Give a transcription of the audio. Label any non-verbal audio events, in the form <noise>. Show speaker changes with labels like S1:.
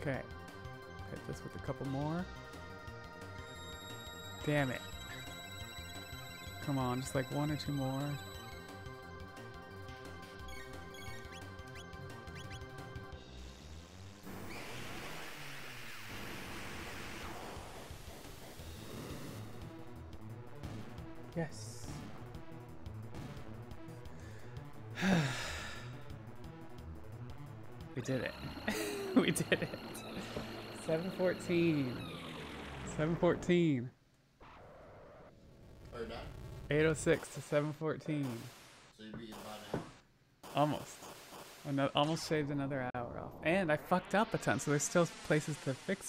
S1: Okay. Hit this with a couple more. Damn it. Come on, just like one or two more. Yes. <sighs> we did it. <laughs> <laughs> we did it. 714. 714.
S2: Or not?
S1: 806 to 714.
S2: So you beat it by now.
S1: Almost. Ano- almost shaved another hour off. And I fucked up a ton, so there's still places to fix